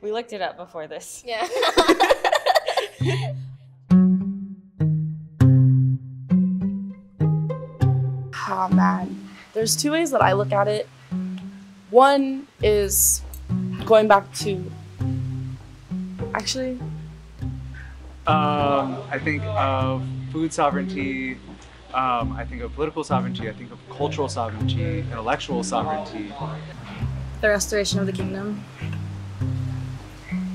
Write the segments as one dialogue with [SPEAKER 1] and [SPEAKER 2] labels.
[SPEAKER 1] We looked it up before this.
[SPEAKER 2] Yeah.
[SPEAKER 3] Oh man, there's two ways that I look at it. One is going back to actually
[SPEAKER 4] Um, I think of food sovereignty. Um, I think of political sovereignty. I think of cultural sovereignty, intellectual sovereignty.
[SPEAKER 2] the restoration of the kingdom.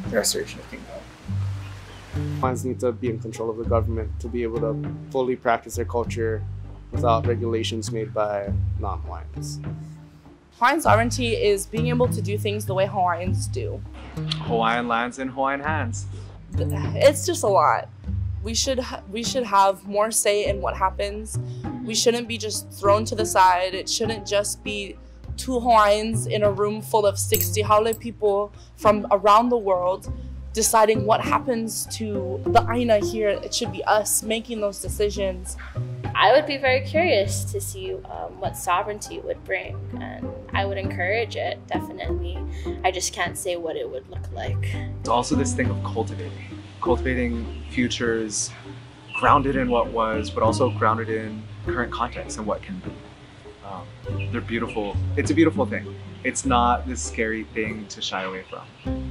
[SPEAKER 5] The restoration of kingdom. Hawaiians need to be in control of the government to be able to fully practice their culture without regulations made by non-Hawaiians.
[SPEAKER 3] Hawaiian sovereignty is being able to do things the way Hawaiians do.
[SPEAKER 4] Hawaiian lands in Hawaiian hands.
[SPEAKER 3] It's just a lot. We should we should have more say in what happens. We shouldn't be just thrown to the side. It shouldn't just be two Hawaiians in a room full of 60 Haole people from around the world deciding what happens to the Aina here. It should be us making those decisions.
[SPEAKER 2] I would be very curious to see um, what sovereignty would bring, and I would encourage it definitely. I just can't say what it would look like.
[SPEAKER 4] It's also this thing of cultivating, cultivating futures grounded in what was, but also grounded in current context and what can be. Um, they're beautiful. It's a beautiful thing. It's not this scary thing to shy away from.